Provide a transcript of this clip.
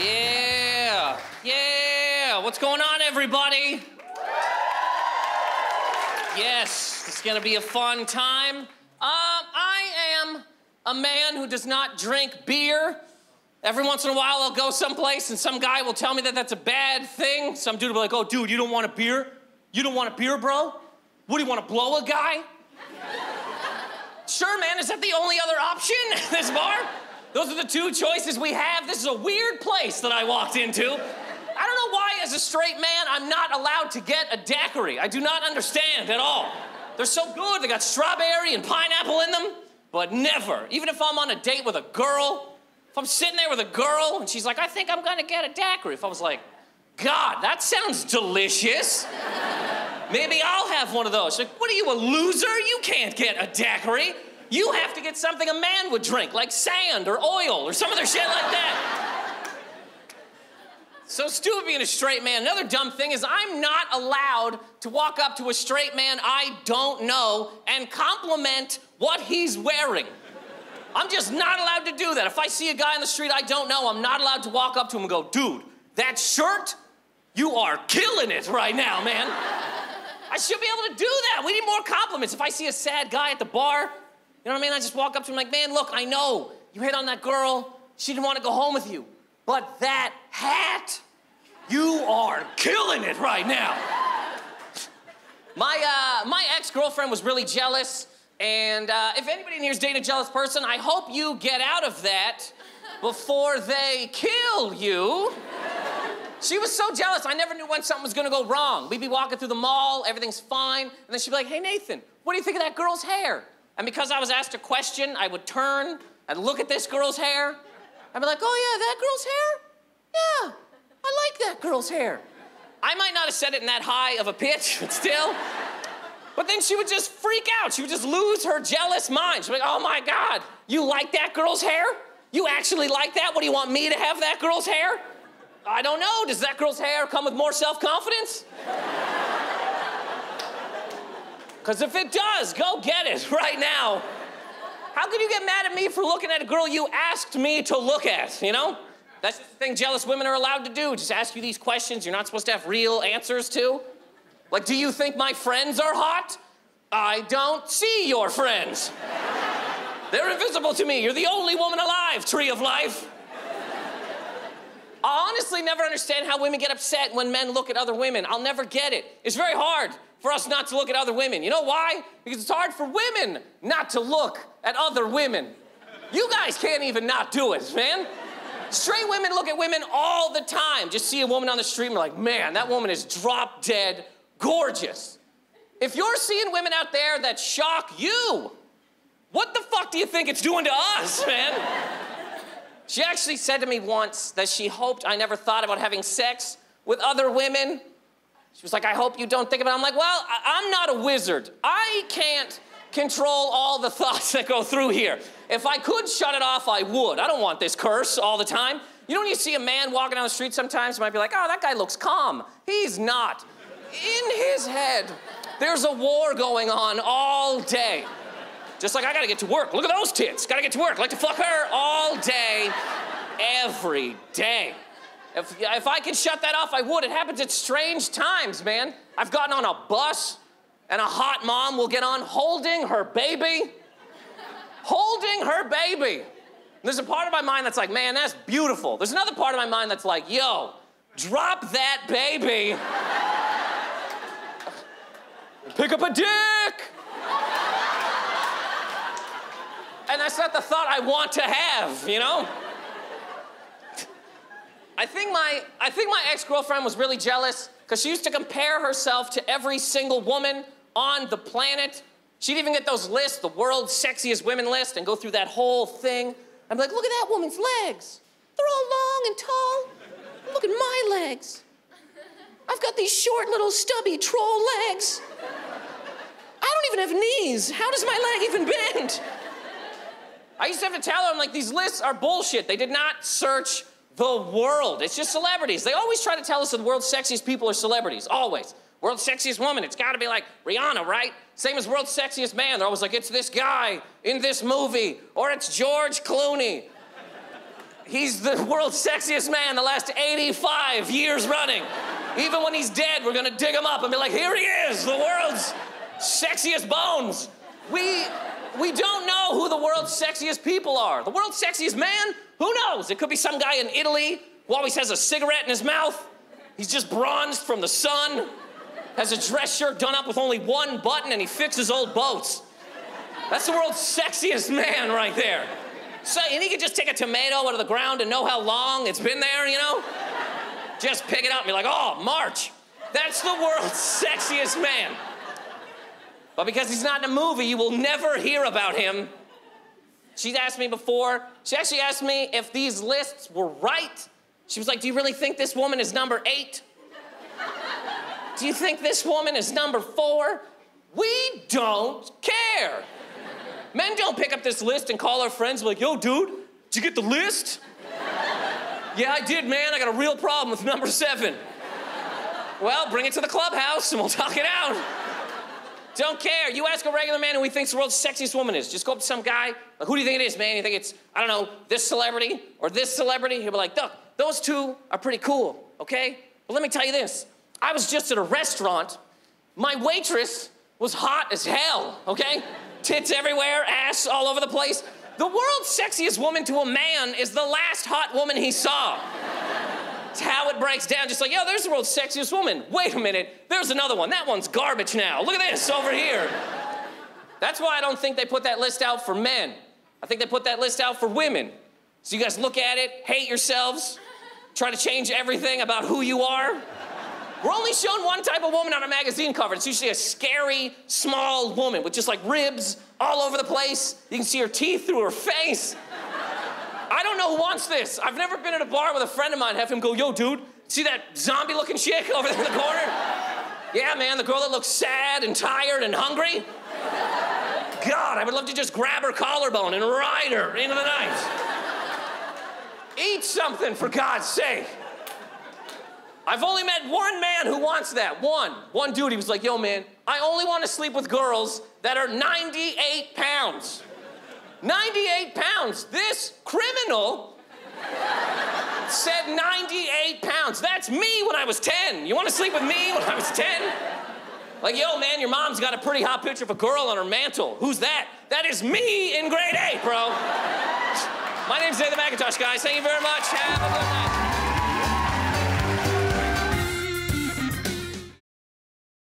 Yeah, yeah. What's going on, everybody? Yes, it's gonna be a fun time. Um, I am a man who does not drink beer. Every once in a while, I'll go someplace and some guy will tell me that that's a bad thing. Some dude will be like, oh, dude, you don't want a beer? You don't want a beer, bro? What do you want to blow a guy? sure, man, is that the only other option? this bar? Those are the two choices we have. This is a weird place that I walked into. I don't know why, as a straight man, I'm not allowed to get a daiquiri. I do not understand at all. They're so good. They got strawberry and pineapple in them, but never, even if I'm on a date with a girl, if I'm sitting there with a girl and she's like, I think I'm gonna get a daiquiri, if I was like, God, that sounds delicious. Maybe I'll have one of those. Like, what are you, a loser? You can't get a daiquiri. You have to get something a man would drink, like sand or oil or some other shit like that. So stupid being a straight man. Another dumb thing is I'm not allowed to walk up to a straight man I don't know and compliment what he's wearing. I'm just not allowed to do that. If I see a guy in the street I don't know, I'm not allowed to walk up to him and go, dude, that shirt, you are killing it right now, man. I should be able to do that. We need more compliments. If I see a sad guy at the bar, you know what I mean? I just walk up to him like, man, look, I know you hit on that girl. She didn't want to go home with you. But that hat, you are killing it right now. My, uh, my ex-girlfriend was really jealous. And uh, if anybody in here's dated a jealous person, I hope you get out of that before they kill you. She was so jealous, I never knew when something was gonna go wrong. We'd be walking through the mall, everything's fine, and then she'd be like, hey, Nathan, what do you think of that girl's hair? And because I was asked a question, I would turn, I'd look at this girl's hair, I'd be like, oh yeah, that girl's hair? Yeah, I like that girl's hair. I might not have said it in that high of a pitch, but still. But then she would just freak out. She would just lose her jealous mind. She'd be like, oh my God, you like that girl's hair? You actually like that? What do you want me to have that girl's hair? I don't know. Does that girl's hair come with more self confidence? Because if it does, go get it right now. How can you get mad at me for looking at a girl you asked me to look at, you know? That's just the thing jealous women are allowed to do. Just ask you these questions you're not supposed to have real answers to. Like, do you think my friends are hot? I don't see your friends. They're invisible to me. You're the only woman alive, tree of life. I honestly never understand how women get upset when men look at other women. I'll never get it. It's very hard for us not to look at other women. You know why? Because it's hard for women not to look at other women. You guys can't even not do it, man. Straight women look at women all the time. Just see a woman on the street and be like, man, that woman is drop dead gorgeous. If you're seeing women out there that shock you, what the fuck do you think it's doing to us, man? She actually said to me once that she hoped I never thought about having sex with other women she was like, I hope you don't think about it. I'm like, well, I- am not a wizard. I can't control all the thoughts that go through here. If I could shut it off, I would. I don't want this curse all the time. You know when you see a man walking down the street sometimes, you might be like, oh, that guy looks calm. He's not. In his head, there's a war going on all day. Just like I gotta get to work. Look at those tits. Gotta get to work. Like to fuck her all day, every day. If, if I could shut that off, I would. It happens at strange times, man. I've gotten on a bus, and a hot mom will get on holding her baby. holding her baby. There's a part of my mind that's like, man, that's beautiful. There's another part of my mind that's like, yo, drop that baby. Pick up a dick. And that's not the thought I want to have, you know? I think my, I think my ex-girlfriend was really jealous because she used to compare herself to every single woman on the planet. She'd even get those lists, the world's sexiest women list, and go through that whole thing. I'm like, look at that woman's legs. They're all long and tall. Look at my legs. I've got these short little stubby troll legs. I don't even have knees. How does my leg even bend? I used to have to tell them, like, these lists are bullshit. They did not search the world. It's just celebrities. They always try to tell us that the world's sexiest people are celebrities, always. World's sexiest woman, it's gotta be like Rihanna, right? Same as world's sexiest man. They're always like, it's this guy in this movie, or it's George Clooney. He's the world's sexiest man the last 85 years running. Even when he's dead, we're gonna dig him up and be like, here he is, the world's sexiest bones. We, we don't know who the world's sexiest people are. The world's sexiest man? Who knows? It could be some guy in Italy who always has a cigarette in his mouth. He's just bronzed from the sun, has a dress shirt done up with only one button, and he fixes old boats. That's the world's sexiest man right there. So, and he could just take a tomato out of the ground and know how long it's been there, you know? Just pick it up and be like, oh, March. That's the world's sexiest man. But because he's not in a movie, you will never hear about him. She's asked me before, she actually asked me if these lists were right. She was like, Do you really think this woman is number eight? Do you think this woman is number four? We don't care. Men don't pick up this list and call our friends like, yo, dude, did you get the list? yeah, I did, man. I got a real problem with number seven. well, bring it to the clubhouse and we'll talk it out. Don't care. You ask a regular man who he thinks the world's sexiest woman is. Just go up to some guy, like, who do you think it is, man? You think it's, I don't know, this celebrity or this celebrity? He'll be like, look, those two are pretty cool, okay? But let me tell you this. I was just at a restaurant. My waitress was hot as hell, okay? tits everywhere, ass all over the place. The world's sexiest woman to a man is the last hot woman he saw. It's how it breaks down, just like, yo, there's the world's sexiest woman. Wait a minute, there's another one. That one's garbage now. Look at this over here. That's why I don't think they put that list out for men. I think they put that list out for women. So you guys look at it, hate yourselves, try to change everything about who you are. We're only shown one type of woman on a magazine cover. It's usually a scary, small woman with just like ribs all over the place. You can see her teeth through her face. I don't know who wants this. I've never been at a bar with a friend of mine, have him go, yo, dude, see that zombie looking chick over there in the corner? yeah, man, the girl that looks sad and tired and hungry. God, I would love to just grab her collarbone and ride her into the night. Eat something, for God's sake. I've only met one man who wants that. One. One dude, he was like, yo, man, I only want to sleep with girls that are 98 pounds. 98 pounds. This criminal said 98 pounds. That's me when I was 10. You want to sleep with me when I was 10? Like, yo, man, your mom's got a pretty hot picture of a girl on her mantle. Who's that? That is me in grade eight, bro. My name's Nathan Macintosh, guys. Thank you very much. Have a good night.